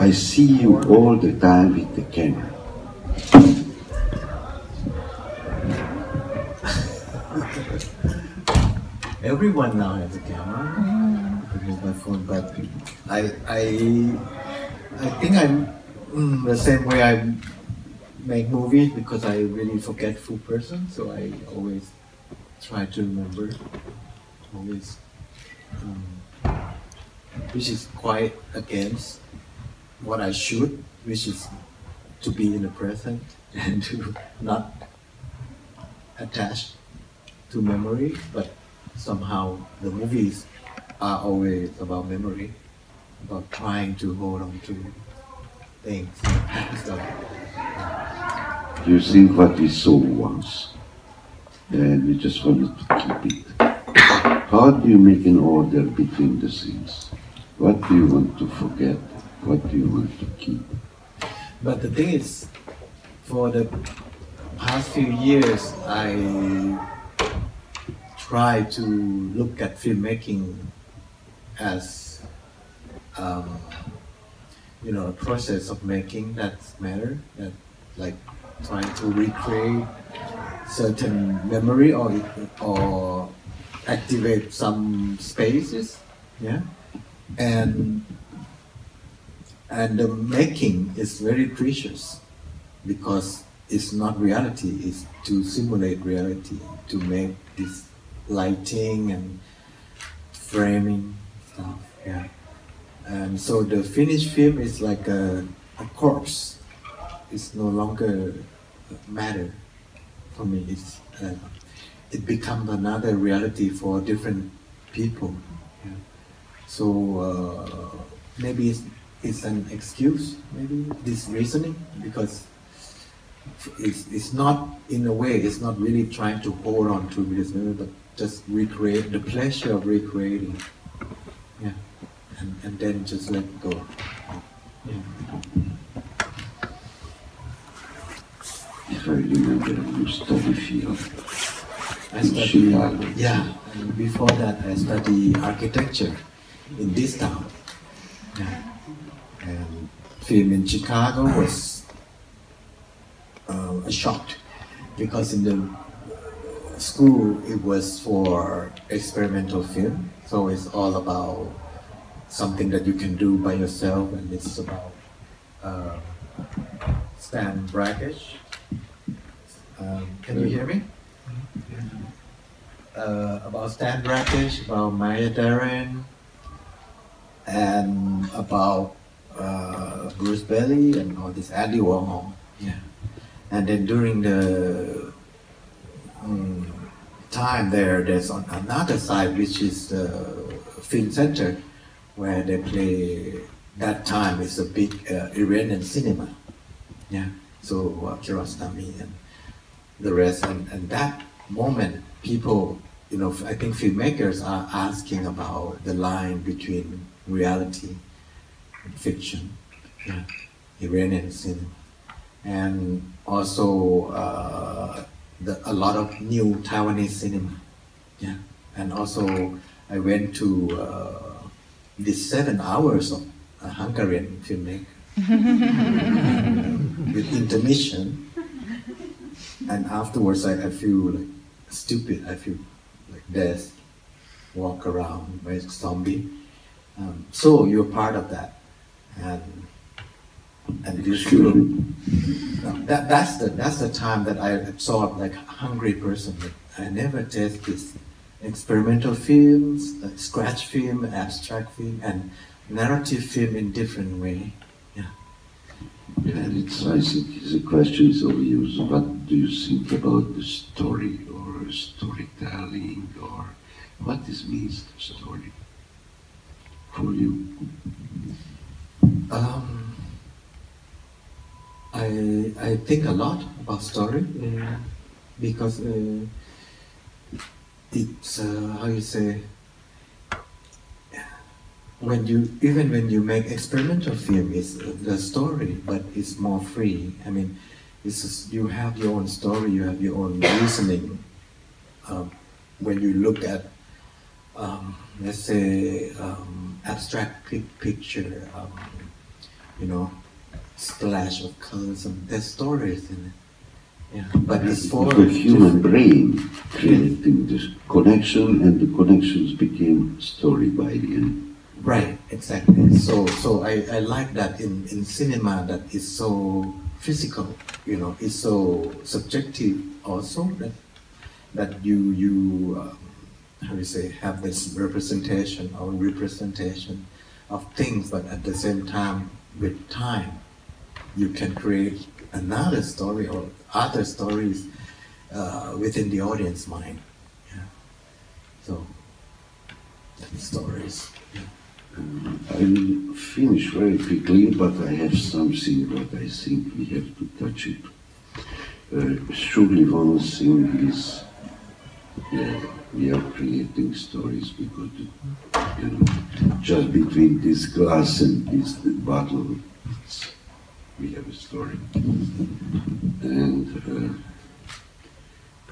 I see you all the time with the camera. Everyone now has a camera. With my phone, but I I I think I'm mm, the same way I make movies because I really forgetful person. So I always try to remember. Always, um, which is quite against what I should, which is to be in the present and to not attach to memory, but somehow the movies are always about memory, about trying to hold on to things stuff. You think what we saw once, and we just wanted to keep it. How do you make an order between the things? What do you want to forget? What do you want to keep? But the thing is, for the past few years, I try to look at filmmaking as, um, you know, a process of making that matter, that like trying to recreate certain memory or or activate some spaces, yeah, and and the making is very precious because it's not reality, it's to simulate reality, to make this lighting and framing stuff, yeah. And so the finished film is like a, a corpse. It's no longer matter for me. It's, uh, it becomes another reality for different people. Yeah. So uh, maybe it's an excuse, maybe this reasoning, because it's, it's not, in a way, it's not really trying to hold on to this but just recreate the pleasure of recreating. Yeah. And, and then just let go. Yeah. If I remember, you study film. I studied, yeah, before that I studied architecture in this town. Yeah. And film in Chicago was uh, a shock because in the school it was for experimental film, so it's all about something that you can do by yourself, and it's about uh, Stan Brakhage. Um, can you hear me? Uh, about Stan Brakhage, about Maya Deren, and about uh, Bruce Baillie and all this Andy Warhol. Yeah. And then during the um, time there, there's on another side which is the film center where they play. That time is a big uh, Iranian cinema. Yeah. So uh, and the rest, and, and that moment, people, you know, I think filmmakers are asking about the line between reality fiction, yeah, Iranian cinema, and also uh, the, a lot of new Taiwanese cinema, yeah, and also I went to uh, this seven hours of a Hungarian filmmaker. With intermission, and afterwards I, I feel like stupid. I feel like death, walk around like zombie. Um, so you're part of that and and should. That, that's the that's the time that I absorbed like a hungry person. I never taste this experimental films, like scratch film, abstract film, and narrative film in different way. Yeah. And it's I think the question is always what do you think about the story or storytelling or what this means to story for you? Um, I I think a lot about story uh, because uh, it's uh, how you say when you even when you make experimental film it's the story but it's more free. I mean it's just, you have your own story you have your own reasoning um, when you look at um, let's say um, abstract picture um, you know, splash of colors and there's stories in it. Yeah, but it's for the human brain creating this connection, and the connections became story by the end. Right, exactly. So, so I, I like that in, in cinema that is so physical, you know, it's so subjective also that that you you um, how do you say have this representation or representation of things, but at the same time with time you can create another story or other stories uh, within the audience mind. Yeah. So, stories. Yeah. Um, I'll finish very quickly, but I have something that I think we have to touch it. Uh, surely one thing is yeah, we are creating stories because you know just between this glass and this bottle we have a story. And, uh,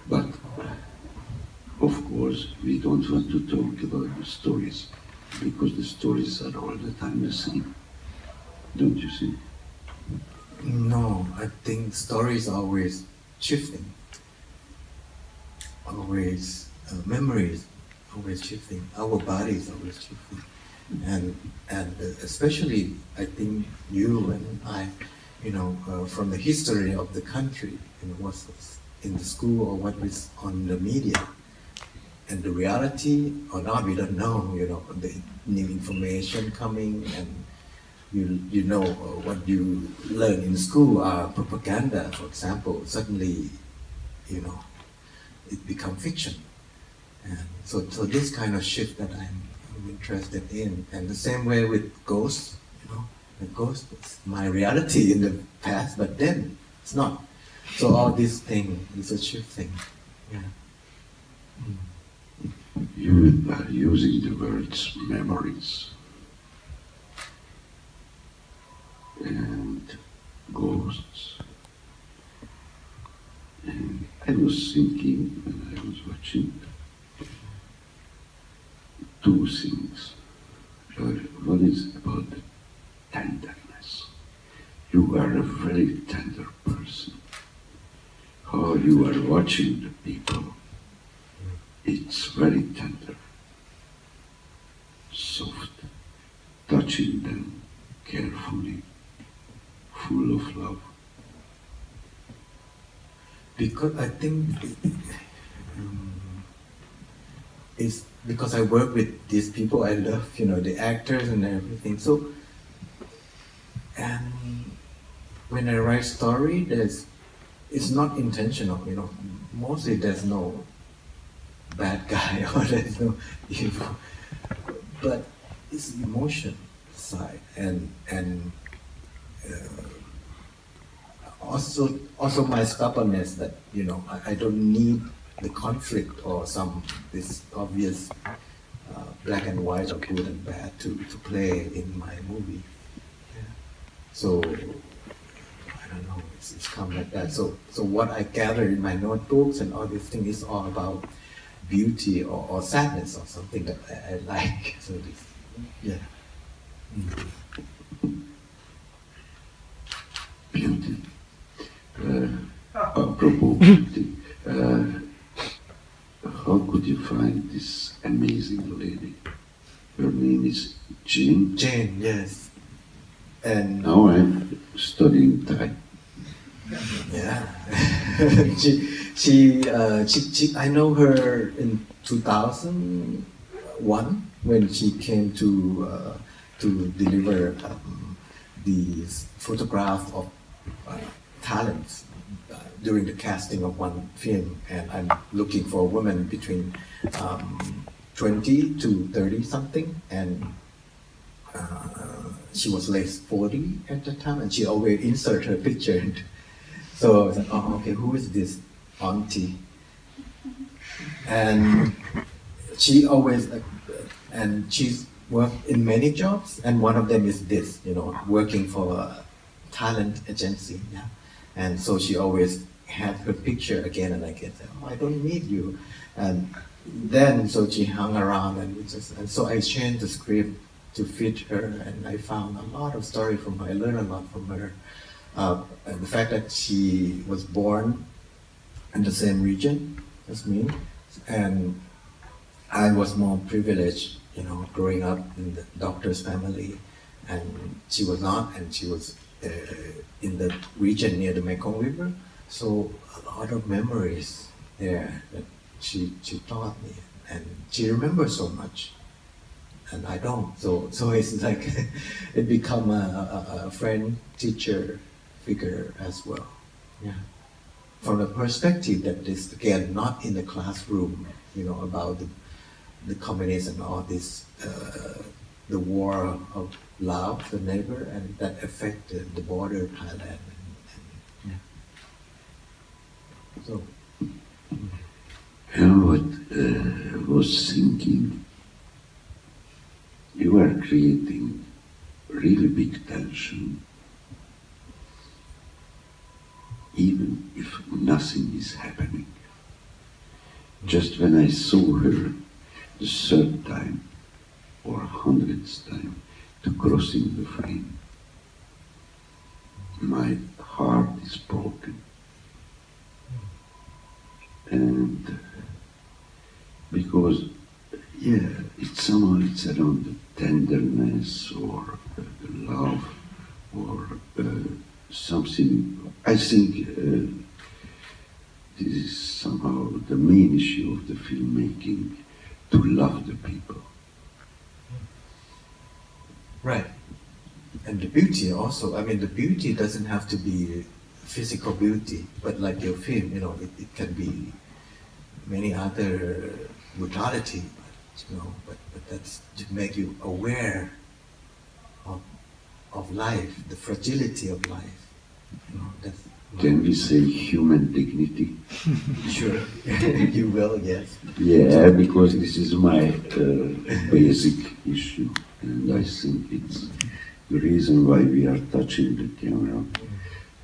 but of course, we don't want to talk about the stories because the stories are all the time the same. Don't you see? No, I think stories are always shifting. Always, uh, memories always shifting. Our bodies always shifting. And, and especially, I think you and I you know, uh, from the history of the country, you know, what's in the school or what is on the media. And the reality or not, we don't know, you know, the new information coming and you, you know uh, what you learn in school are propaganda, for example, suddenly, you know, it become fiction. And so, so this kind of shift that I'm, interested in. And the same way with ghosts, you know, the ghost is my reality in the past, but then it's not. So all these things is a shifting. Yeah. Mm. You are uh, using the words memories and ghosts. And I was thinking when I was watching two things. One is about tenderness. You are a very tender person. How you are watching the people, it's very tender, soft, touching them carefully, full of love. Because I think um, it's because I work with these people I love, you know, the actors and everything. So and when I write story, there's it's not intentional, you know. Mostly there's no bad guy or there's no evil, but it's emotion side and and uh, also also my stubbornness that you know I, I, don't need the conflict or some this obvious uh, black and white or good and bad to, to play in my movie. So I don't know, it's, it's come like that. So so what I gather in my notebooks and all these things is all about beauty or, or sadness or something that I, I like. So this, yeah. Mm. Beauty. Uh, apropos uh, how this amazing lady? Her name is Jane. Jane, yes. And now I'm studying Thai. Yeah, she, she, uh, she, she, I know her in 2001 when she came to uh, to deliver um, the photograph of uh, talents during the casting of one film, and I'm looking for a woman between um, 20 to 30 something, and uh, she was late 40 at the time, and she always insert her picture. so I was like, oh, okay, who is this auntie? And she always, uh, and she's worked in many jobs, and one of them is this, you know, working for a talent agency. Yeah? And so she always had her picture again and again. Oh, I don't need you. And then, so she hung around, and, just, and so I changed the script to fit her, and I found a lot of story from her. I learned a lot from her. Uh, the fact that she was born in the same region as me, and I was more privileged, you know, growing up in the doctor's family, and she was not, and she was uh, in the region near the Mekong River. So a lot of memories there that she she taught me, and she remembers so much, and I don't. So so it's like it become a, a, a friend teacher figure as well. Yeah. From the perspective that is again not in the classroom, you know, about the, the communists and all this, uh, the war of Laos, the neighbor, and that affected the border Thailand. And, and, yeah. So. You know what uh, was thinking? You are creating really big tension even if nothing is happening. Just when I saw her the third time or hundredth time to crossing the frame, my heart is broken. And because, yeah, it's somehow it's around the tenderness or uh, the love or uh, something. I think uh, this is somehow the main issue of the filmmaking to love the people. Right. And the beauty also, I mean, the beauty doesn't have to be physical beauty, but like your film, you know, it, it can be many other brutality, but, you know, but, but that's to make you aware of, of life, the fragility of life. You know, that's, Can we say human dignity? Sure, you will, yes. Yeah, because this is my uh, basic issue, and I think it's the reason why we are touching the camera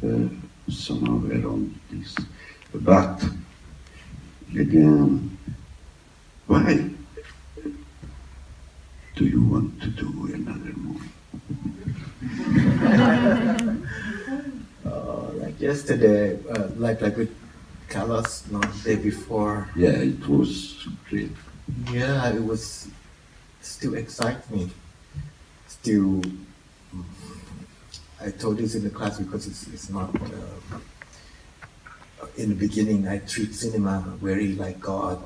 uh, somehow around this. But again, why do you want to do another movie? uh, like yesterday, uh, like like with Carlos, no, the day before. Yeah, it was great. Yeah, it was still excites me. Still, mm, I told this in the class because it's, it's not. Uh, in the beginning, I treat cinema very like God,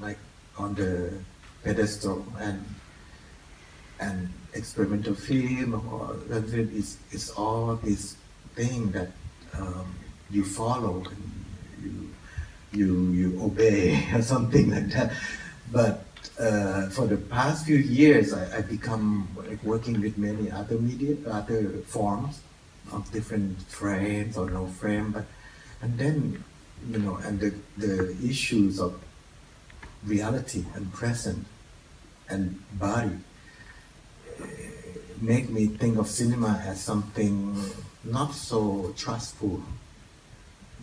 like on the pedestal, and and experimental film or is is all this thing that um, you follow and you you you obey or something like that. But uh, for the past few years, I, I become like working with many other media, other forms of different frames or no frame, but and then you know, and the the issues of reality and present and body uh, make me think of cinema as something not so trustful.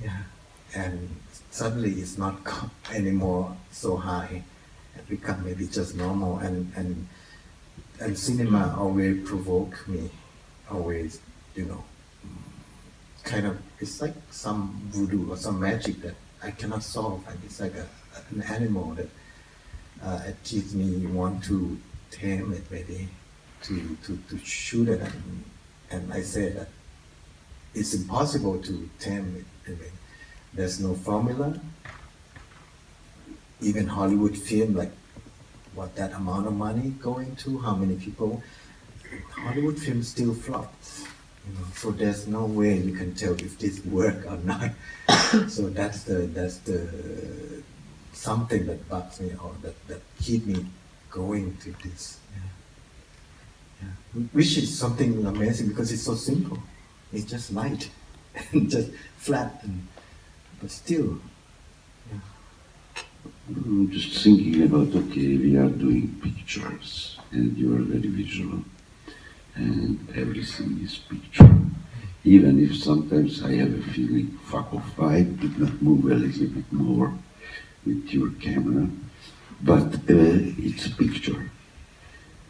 Yeah, and suddenly it's not anymore so high. Become maybe just normal, and and and cinema always provoke me, always, you know, kind of. It's like some voodoo or some magic that I cannot solve, and it's like a, an animal that uh, it keeps me want to tame it, maybe to to to shoot it, and and I say that it's impossible to tame it. I mean, there's no formula. Even Hollywood film, like what that amount of money going to, how many people, Hollywood film still flops. You know, so there's no way you can tell if this work or not. so that's the that's the something that bugs me or that, that keep me going to this. Yeah. Yeah. Which is something amazing because it's so simple. It's just light and just flat, and, but still. I'm just thinking about okay, we are doing pictures, and you are very visual, and everything is picture. Even if sometimes I have a feeling, fuck off, why did not move a little bit more with your camera, but uh, it's a picture.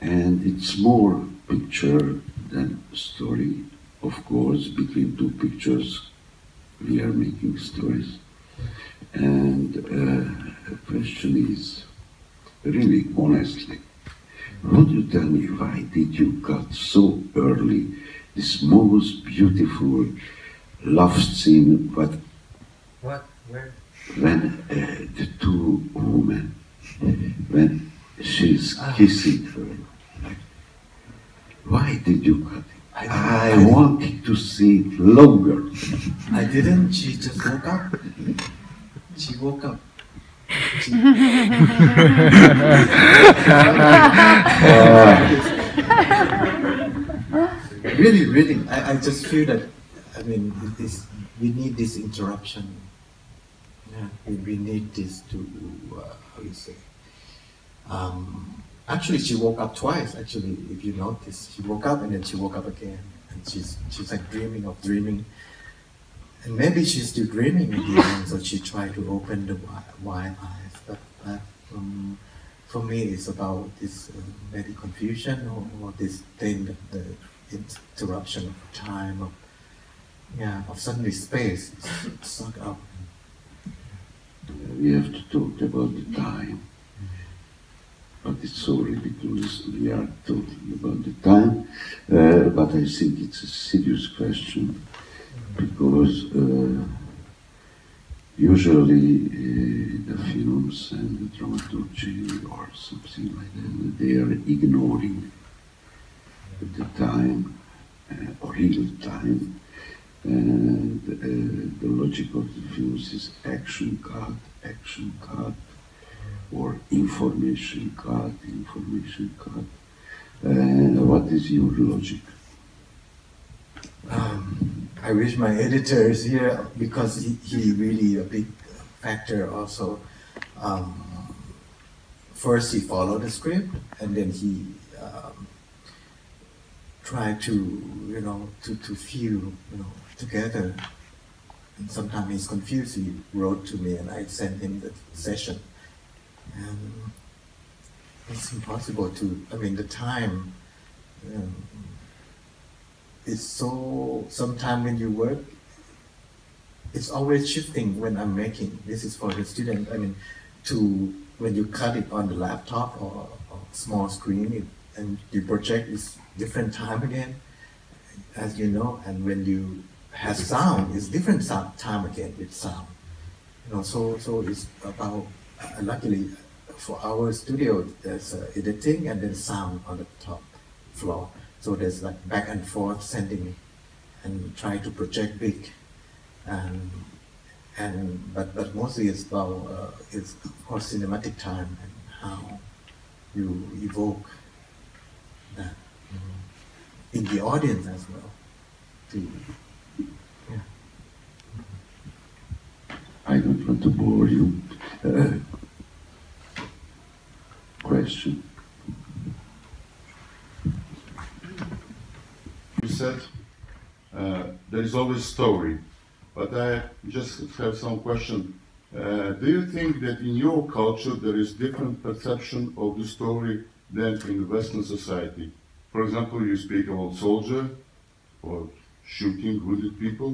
And it's more picture than story, of course, between two pictures we are making stories. And uh, the question is, really honestly, would you tell me why did you cut so early this most beautiful love scene, but What? Where? when uh, the two women, when she's Ah. kissing her, like, why did you cut it? I I, wanted to see it longer. I didn't. She just woke up. She woke up. Really, really, I, I just feel that. I mean, it is, we need this interruption. Yeah, we, we need this to uh, how you say. Um, actually, she woke up twice. Actually, if you notice, she woke up and then she woke up again, and she's she's like dreaming of dreaming. And maybe she's still dreaming in the end, so she tried to open the wi- wide eyes. But, but um, for me, it's about this uh, maybe confusion or, or this thing, the interruption of time, of, yeah, of suddenly space sucked up. We have to talk about the time. But it's so ridiculous. We are talking about the time. Uh, but I think it's a serious question because uh, usually uh, the films and the dramaturgy or something like that, they are ignoring the time uh, or real time. And uh, the logic of the films is action cut, action cut, or information cut, information cut. And what is your logic? Um, I wish my editor is here because he, he really a big factor also. Um, first he followed the script and then he um, tried to you know to, to feel you know together. And sometimes he's confused. He wrote to me and I sent him the session. And it's impossible to. I mean the time. Um, it's so sometimes when you work it's always shifting when i'm making this is for the student i mean to when you cut it on the laptop or, or small screen it, and you project is different time again as you know and when you have sound it's different sound, time again with sound. You know so so it's about uh, luckily for our studio there's uh, editing and then sound on the top floor so there's like back and forth sending me and try to project big. And, and but, but mostly it's about, uh, it's of course cinematic time and how you evoke that know, in the audience as well. To, yeah. I don't want to bore you. Uh, question. You said uh, there is always story, but I just have some question. Uh, do you think that in your culture there is different perception of the story than in Western society? For example, you speak about soldier or shooting wounded people,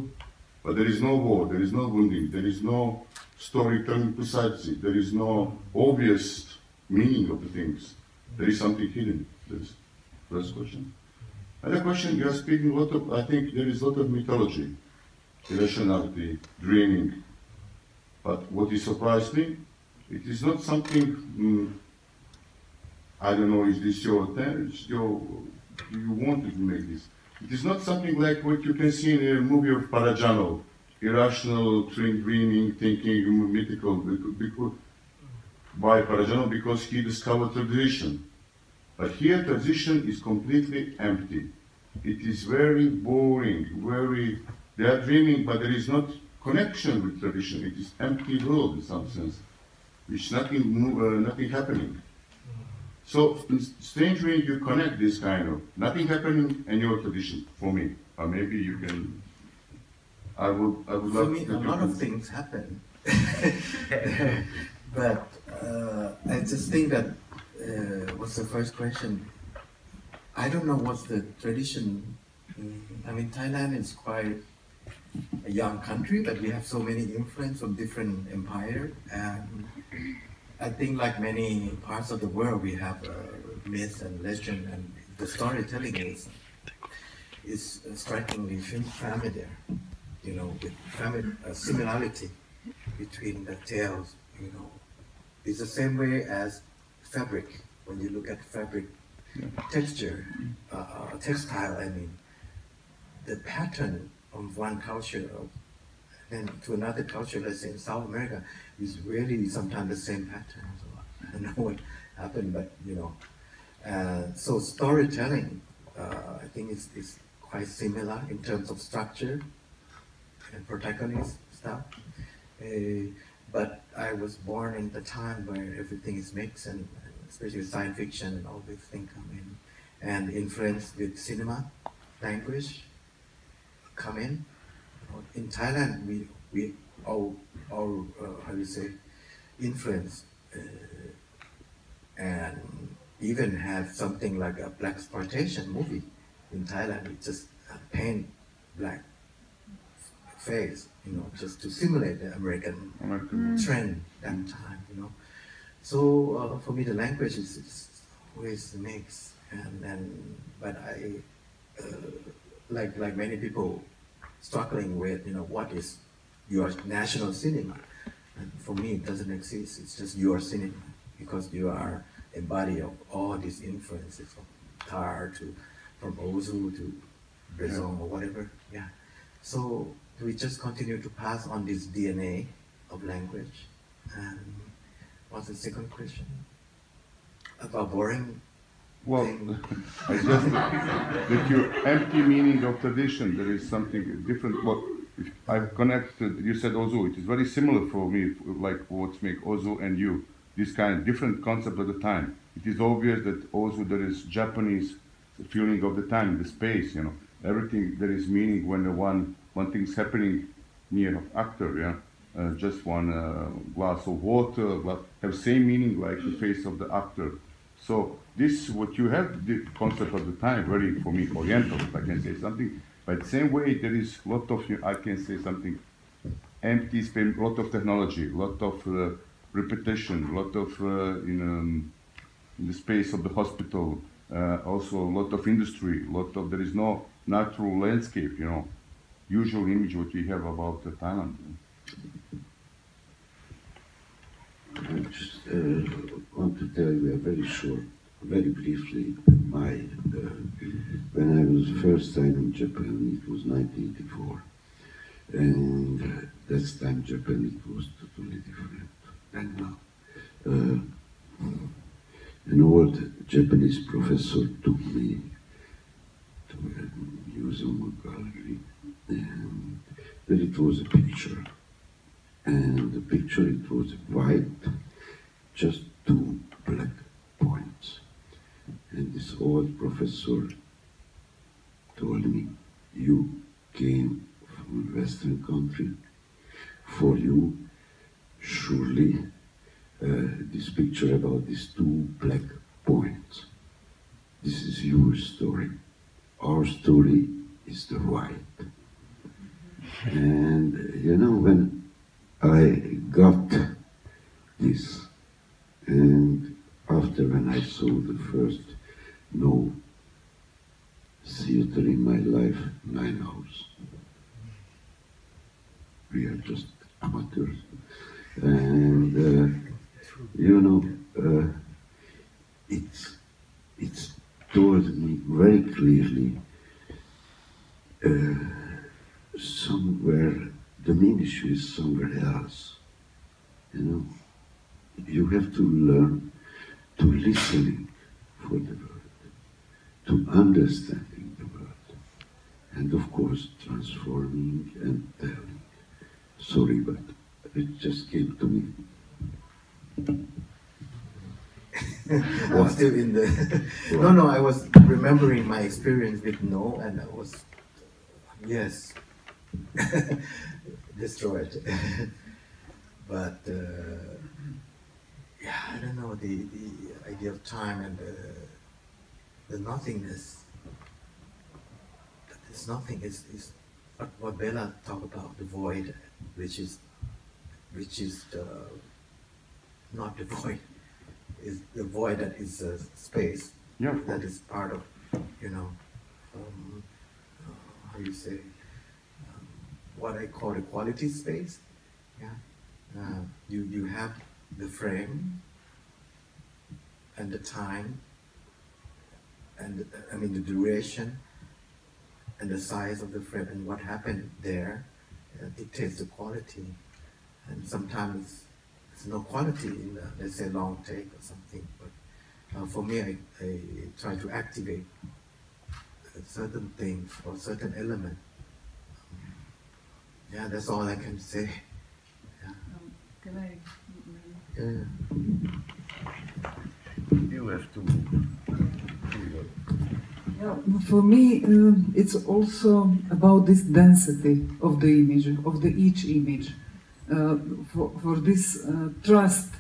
but there is no war, there is no wounding, there is no story storytelling precisely, there is no obvious meaning of the things. There is something hidden. That is first question. Other question, you are speaking a lot of, I think there is a lot of mythology, irrationality, dreaming. But what is surprised me, it is not something, mm, I don't know, is this your, is your, you wanted to make this. It is not something like what you can see in a movie of Parajanov, irrational, dream- dreaming, thinking, mythical, because, by Parajanov because he discovered tradition. But here tradition is completely empty. It is very boring, very, they are dreaming, but there is not connection with tradition. It is empty world in some sense, which nothing, uh, nothing happening. So strangely you connect this kind of, nothing happening and your tradition, for me. Or maybe you can, I would, I would For love me, a lot of things happen. but uh, I just think that uh, what's the first question? I don't know what's the tradition. Mm, I mean, Thailand is quite a young country, but we have so many influence from different empire, and I think like many parts of the world, we have uh, myth and legend, and the storytelling is is strikingly familiar. You know, with family, similarity between the tales. You know, it's the same way as fabric. When you look at fabric yeah. texture, uh, uh, textile, I mean, the pattern of one culture of, then to another culture, let's say in South America, is really sometimes the same pattern. So I don't know what happened, but you know. Uh, so storytelling, uh, I think is, is quite similar in terms of structure and protagonist stuff. Uh, but I was born in the time where everything is mixed and especially science fiction and all these things come in, and influence with cinema, language come in. In Thailand, we we all all uh, how do you say influence uh, and even have something like a blaxploitation movie in Thailand. We just paint black face, you know, just to simulate the American, American. trend that time, you know. So uh, for me, the language is, is always a mix, and, and but I, uh, like like many people, struggling with you know what is your national cinema, and for me it doesn't exist. It's just your cinema because you are embody of all these influences from Tarr to from Ozu to Brazil or whatever. Yeah. So we just continue to pass on this DNA of language and What's the second question? About boring well, I just that your empty meaning of tradition, there is something different. Well, if I've connected, you said Ozu, it is very similar for me, like what's make Ozu and you, this kind of different concept at the time. It is obvious that Ozu there is Japanese feeling of the time, the space, you know, everything there is meaning when the one one thing's happening near actor, yeah uh, just one uh, glass of water have same meaning like the face of the actor. So this is what you have the concept of the time very for me oriental if I can say something. But same way there is lot of I can say something empty space, lot of technology, lot of uh, repetition, lot of uh, in, um, in the space of the hospital, uh, also a lot of industry, lot of there is no natural landscape, you know, usual image what we have about Thailand. I just uh, want to tell you a very short, very briefly, my, uh, when I was first time in Japan, it was 1984. And that time Japan, it was totally different than now. Uh, an old Japanese professor took me to a museum gallery, and it was a picture and the picture it was white, just two black points. And this old professor told me, you came from a Western country. For you, surely uh, this picture about these two black points, this is your story. Our story is the white. And you know, when I got this. And after when I saw the first Noh theater in my life, nine hours. We are just amateurs. And, uh, you know, uh, it's, it's told me very clearly uh, somewhere the main issue is somewhere else. You know, you have to learn to listening for the word, to understanding the word, and of course transforming and telling. Sorry, but it just came to me. I'm still in the. no, no, I was remembering my experience with Noh, and I was, yes. destroyed. but uh, yeah, I don't know the, the idea of time and uh, the nothingness. It's nothing. It's, it's what Béla talked about, the void, which is which is the not the void, is the void that is a space Yeah. that is part of, you know, um, uh, how you say, what I call the quality space. Yeah, uh, you you have the frame and the time and uh, I mean the duration and the size of the frame and what happened there uh, dictates the quality. And sometimes there's no quality in the, let's say long take or something. But uh, for me, I, I try to activate certain things or certain element. Yeah, that's all I can say. Yeah. Um, Can I? Yeah. You have to. Yeah, for me, um, it's also about this density of the image, of the each image, uh, for, for this uh, trust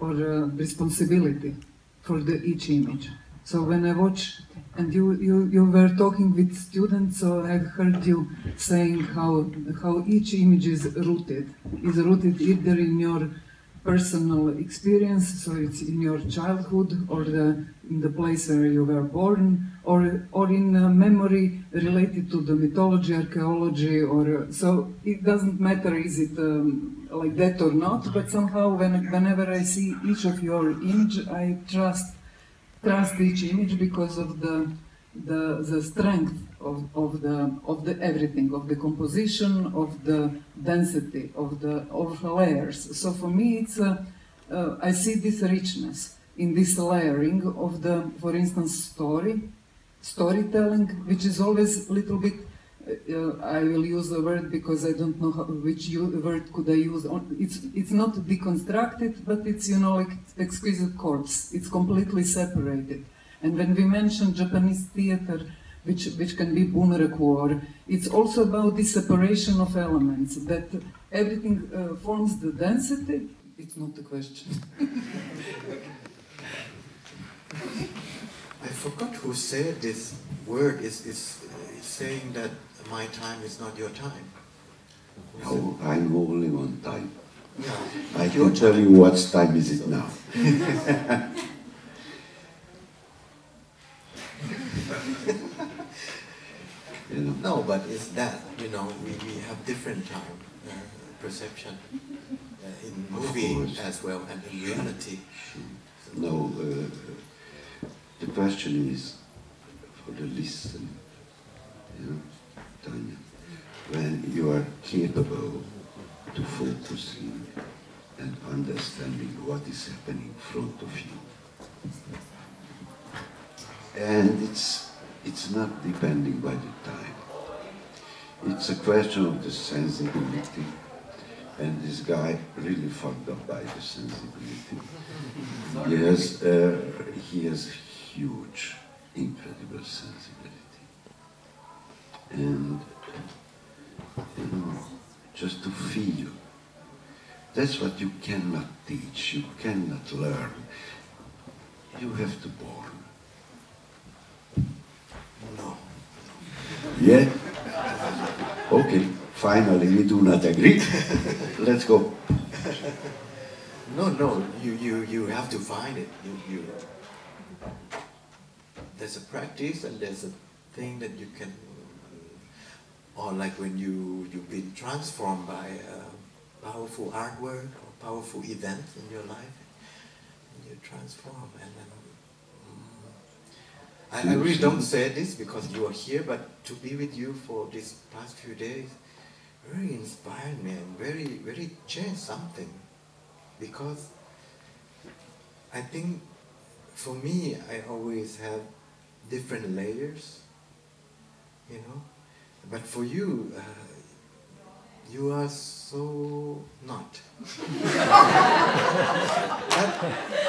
or uh, responsibility for the each image. So when I watch, and you, you, you were talking with students, so I've heard you saying how, how each image is rooted, is rooted either in your personal experience, so it's in your childhood or the, in the place where you were born, or, or in a memory related to the mythology, archaeology, or so it doesn't matter is it um, like that or not, but somehow when, whenever I see each of your image, I trust trust each image because of the the, the strength of, of the of the everything of the composition of the density of the of layers. So for me it's a, uh, I see this richness in this layering of the for instance story storytelling which is always a little bit uh, I will use the word because I don't know how, which word could I use. It's it's not deconstructed, but it's you know like exquisite corpse. It's completely separated. And when we mention Japanese theater, which which can be bunraku, or it's also about the separation of elements that everything uh, forms the density. It's not the question. I forgot who said this word is, is saying that my time is not your time. No, I'm only one time. Yeah. I can tell you what time is it now. you know, No, but it's that, you know, we, we have different time uh, perception uh, in movie as well and in reality. no. Uh, the question is for the listener, you know, Tanya, when you are capable to focusing and understanding what is happening in front of you. And it's, it's not depending by the time. It's a question of the sensibility. And this guy really fucked up by the sensibility. He has, uh, he has huge, incredible sensibility. And, just to feel. That's what you cannot teach, you cannot learn. You have to born. No. Yeah? Okay, finally we do not agree. Let's go. No, no, you, you, you have to find it. You, you, there's a practice and there's a thing that you can, or like when you, you've been transformed by a powerful artwork or powerful event in your life, and you transform. And then, mm, I, I really don't say this because you are here, but to be with you for these past few days very inspired me and very, very changed something because I think for me, I always have different layers, you know. But for you, uh, you are so not.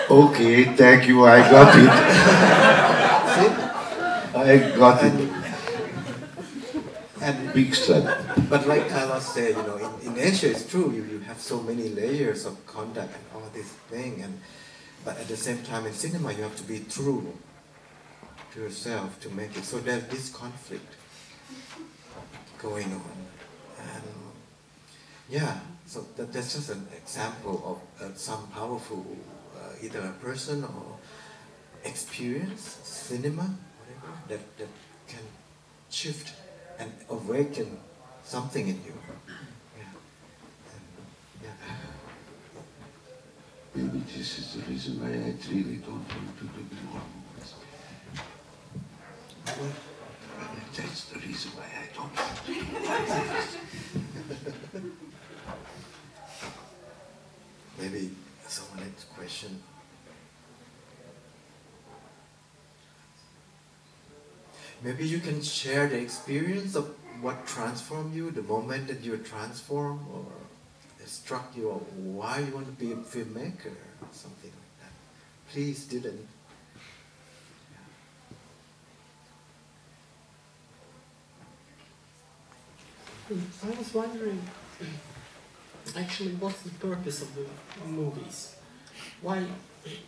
Okay, thank you, I got it. See? I got And, it. and Big step. but like Carlos said, you know, in, in Asia it's true. You, you have so many layers of conduct and all this thing, and but at the same time in cinema you have to be true to to yourself to make it. So there's this conflict going on. And yeah, so that, that's just an example of uh, some powerful, uh, either a person or experience, cinema, whatever, that, that can shift and awaken something in you. Yeah. And, yeah. Maybe this is the reason why I really don't want to do more movies. That's the reason why I don't. Maybe someone next question. Maybe you can share the experience of what transformed you, the moment that you were transformed, or it struck you, or why you want to be a filmmaker, or something like that. Please didn't. I was wondering, actually, what's the purpose of the movies? Why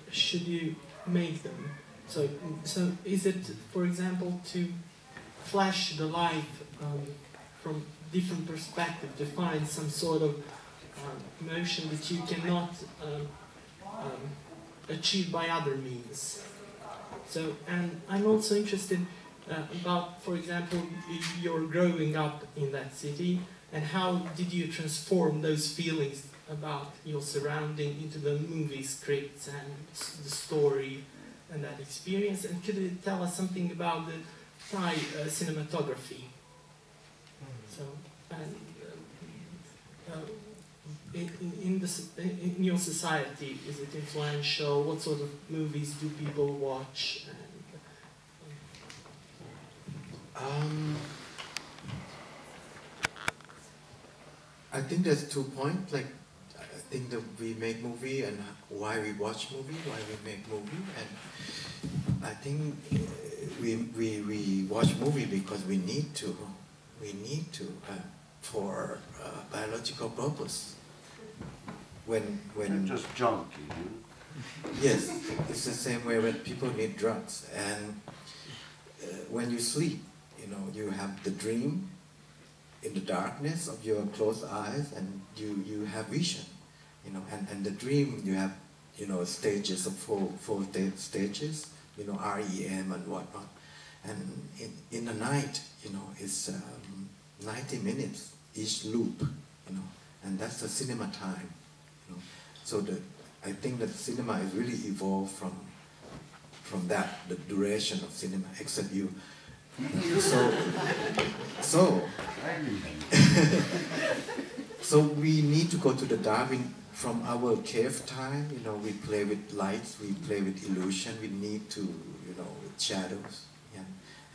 should you make them? So, so is it, for example, to flash the life um, from different perspective, to find some sort of um, emotion that you cannot um, um, achieve by other means? So, and I'm also interested uh, about, for example, you're growing up in that city, and how did you transform those feelings about your surrounding into the movie scripts and the story and that experience? And could you tell us something about the Thai uh, cinematography? So, and uh, uh, in, in, the, in your society, is it influential? What sort of movies do people watch? And, Um, I think there's two points. Like, I think that we make movie and why we watch movie, why we make movie, and I think uh, we, we, we watch movie because we need to. We need to uh, for uh, biological purpose. When when You're just you Yes, it's the same way when people need drugs. And uh, when you sleep, you know, you have the dream in the darkness of your closed eyes and you, you have vision, you know, and, and the dream you have, you know, stages of four, four stages, you know, REM and whatnot. And in, in the night, you know, it's um, 90 minutes each loop, you know, and that's the cinema time, you know. So the, I think that cinema is really evolved from from that, the duration of cinema, except you. So, so, so we need to go to the Darwin from our cave time. You know, we play with lights, we play with illusion. We need to, you know, with shadows. Yeah,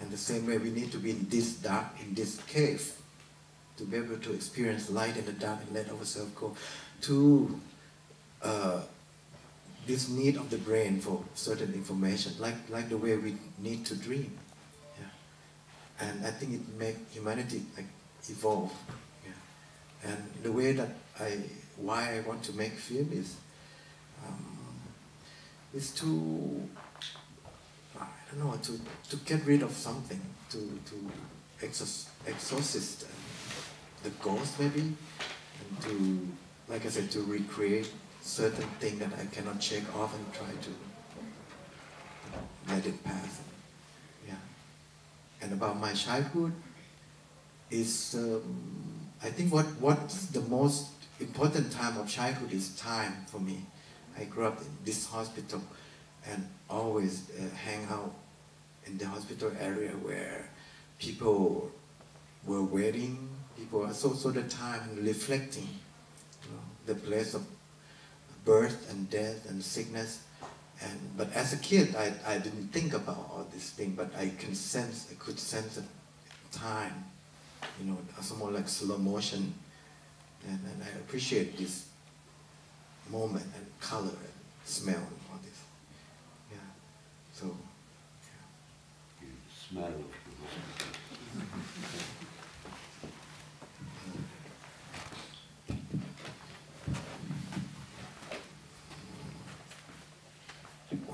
and the same way we need to be in this dark, in this cave, to be able to experience light in the dark and let ourselves go to uh, this need of the brain for certain information, like, like the way we need to dream. And I think it make humanity like, evolve. Yeah. And the way that I, why I want to make film is, um, is to, I don't know, to, to get rid of something, to, to exorc- exorcist the ghost maybe, and to, like I said, to recreate certain thing that I cannot shake off and try to let it pass. And about my childhood is, um, I think what what's the most important time of childhood is time for me. I grew up in this hospital and always uh, hang out in the hospital area where people were waiting, people so so the time reflecting, you know, the place of birth and death and sickness. And but as a kid, I, I didn't think about all this thing, but I can sense, I could sense the time, you know, some more like slow motion, and, and I appreciate this moment and color and smell and all this. Yeah. So. you smell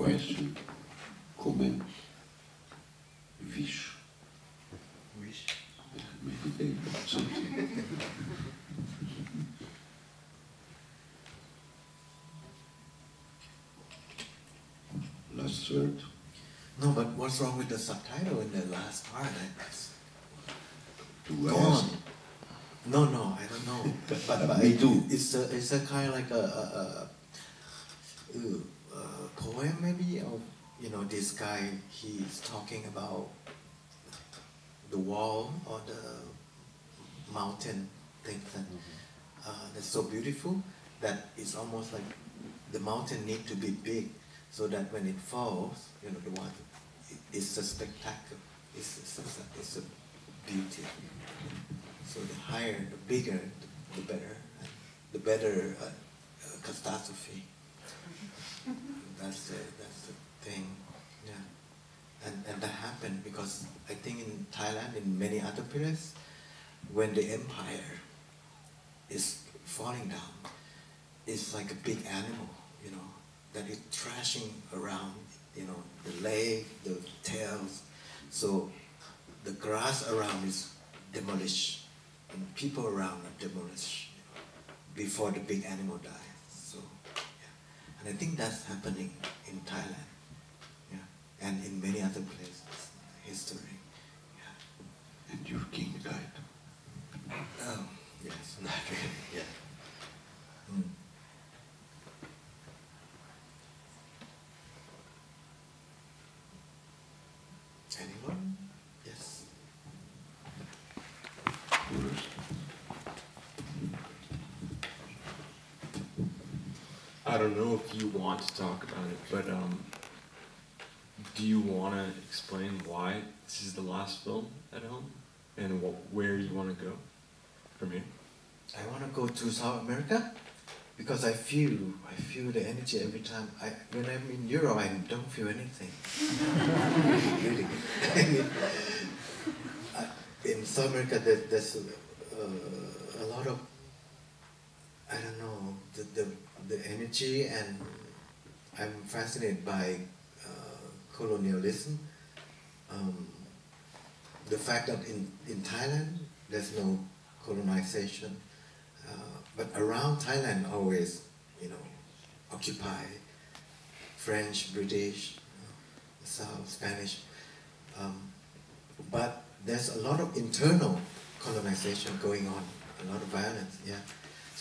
question wish. Wish? Last word. No, but what's wrong with the subtitle in the last part? Gone. No, no, I don't know. but, but Me too. It's a, it's a kind of like a, a, a uh, poem maybe of you know this guy. He's talking about the wall or the mountain thing that uh, that's so beautiful that it's almost like the mountain need to be big so that when it falls, you know, the water, it, it's a spectacle. It's, it's, a, it's a beauty. So the higher, the bigger, the, the better. The better uh, uh, catastrophe. That's the, that's the thing. Yeah. And, and that happened because I think in Thailand, in many other places, when the empire is falling down, it's like a big animal, you know, that is thrashing around, you know, the leg, the tails. So the grass around is demolished, and people around are demolished you know, before the big animal dies. And I think that's happening in Thailand, yeah, and in many other places, history, yeah. And your king died. Um, yes, not really, yeah. Mm. Anyone? Yes. First. I don't know if you want to talk about it, but um, do you want to explain why this is the last film at home and wh- where you want to go from here? I want to go to South America because I feel I feel the energy every time. I when I'm in Europe, I don't feel anything. really, I mean, in South America, there, there's uh, a lot of I don't know the the, the energy, and I'm fascinated by uh, colonialism. Um, the fact that in, in Thailand there's no colonization, uh, but around Thailand always, you know, occupy French, British, know, South, Spanish. Um, but there's a lot of internal colonization going on, a lot of violence, yeah.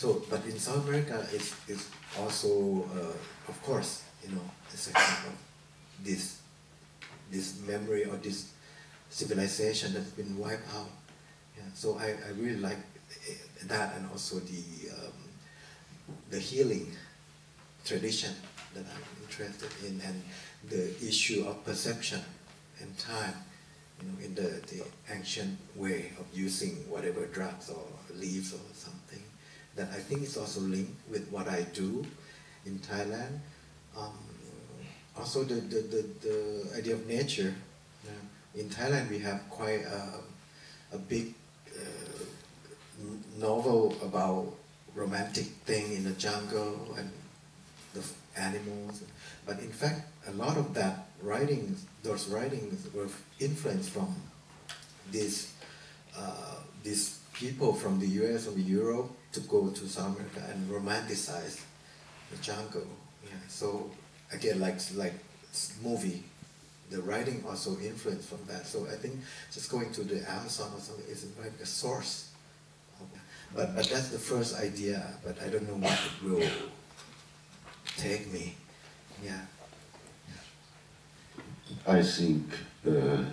So, but in South America, it's, it's also, uh, of course, you know, it's a kind of this, this memory or this civilization that's been wiped out. Yeah, so I, I really like eh, that and also the, um, the healing tradition that I'm interested in and the issue of perception and time, you know, in the, the ancient way of using whatever drugs or leaves or something that I think is also linked with what I do in Thailand. Um, also the, the, the, the idea of nature. Yeah. In Thailand we have quite a, a big uh, novel about romantic thing in the jungle and the animals. But in fact, a lot of that writings, those writings were influenced from these uh, these people from the U.S. or Europe to go to South America and romanticize the jungle. Yeah. So again, like like movie, the writing also influenced from that. So I think just going to the Amazon or something is like a source. But but that's the first idea. But I don't know what it will take me. Yeah. I think uh,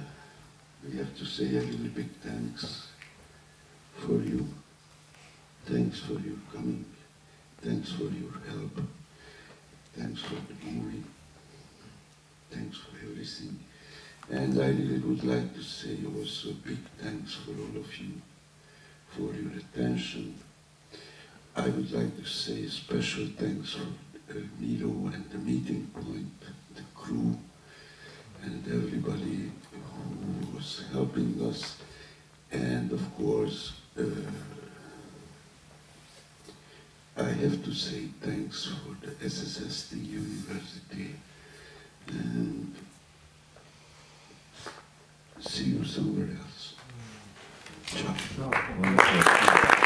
we have to say a little big thanks for you. Thanks for your coming. Thanks for your help. Thanks for the movie. Thanks for everything. And I really would like to say also big thanks for all of you for your attention. I would like to say special thanks for uh, Miro and the meeting point, the crew, and everybody who was helping us. And of course, uh, I have to say thanks for the SSST University and see you somewhere else. Wonderful.